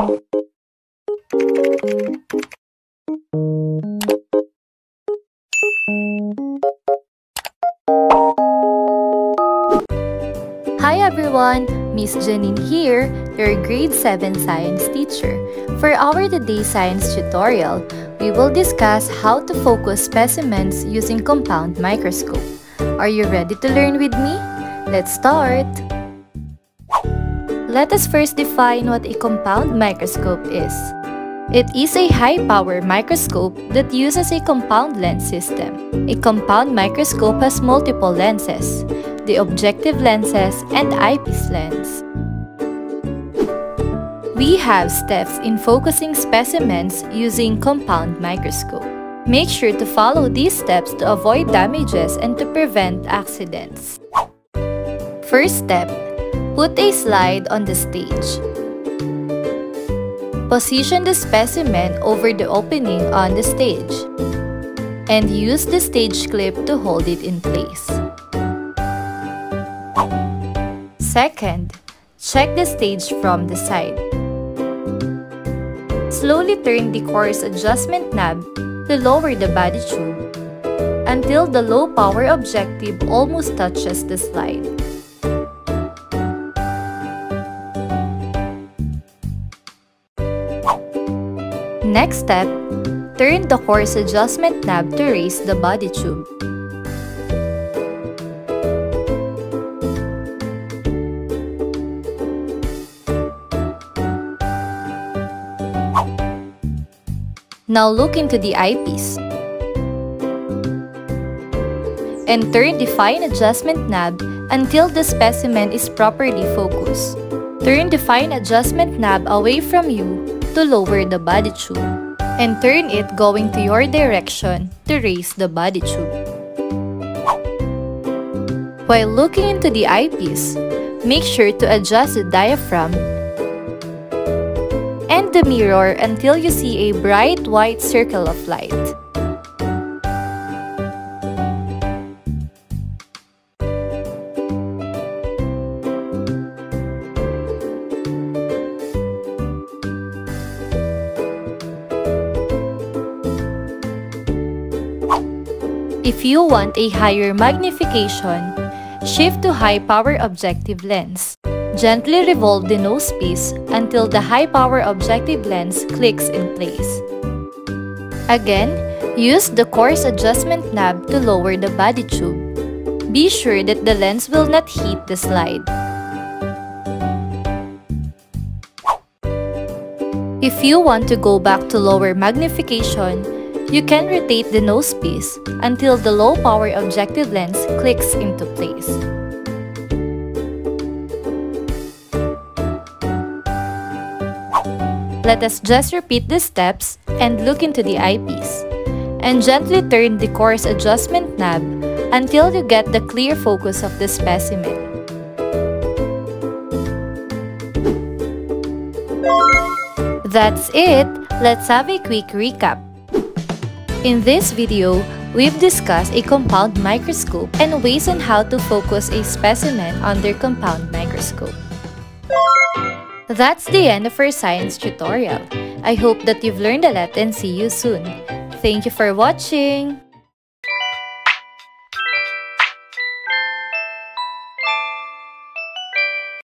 Hi everyone! Miss Janine here, your grade 7 science teacher. For our today's science tutorial, we will discuss how to focus specimens using compound microscope. Are you ready to learn with me? Let's start! Let us first define what a compound microscope is. It is a high-power microscope that uses a compound lens system. A compound microscope has multiple lenses the objective lenses, and eyepiece lens. We have steps in focusing specimens using compound microscope. Make sure to follow these steps to avoid damages and to prevent accidents. First step, put a slide on the stage. Position the specimen over the opening on the stage and use the stage clip to hold it in place. Second, check the stage from the side. Slowly turn the coarse adjustment knob to lower the body tube until the low power objective almost touches the slide. Next step, turn the coarse adjustment knob to raise the body tube. Now look into the eyepiece. And turn the fine adjustment knob until the specimen is properly focused. Turn the fine adjustment knob away from you to lower the body tube. And turn it going to your direction to raise the body tube. While looking into the eyepiece, make sure to adjust the diaphragm and the mirror until you see a bright white circle of light. If you want a higher magnification, shift to high power objective lens. Gently revolve the nose piece until the high-power objective lens clicks in place. Again, use the coarse adjustment knob to lower the body tube. Be sure that the lens will not hit the slide. If you want to go back to lower magnification, you can rotate the nose piece until the low-power objective lens clicks into place. Let us just repeat the steps and look into the eyepiece. And gently turn the coarse adjustment knob until you get the clear focus of the specimen. That's it! Let's have a quick recap. In this video, we've discussed a compound microscope and ways on how to focus a specimen under compound microscope. That's the end of our science tutorial. I hope that you've learned a lot and see you soon. Thank you for watching!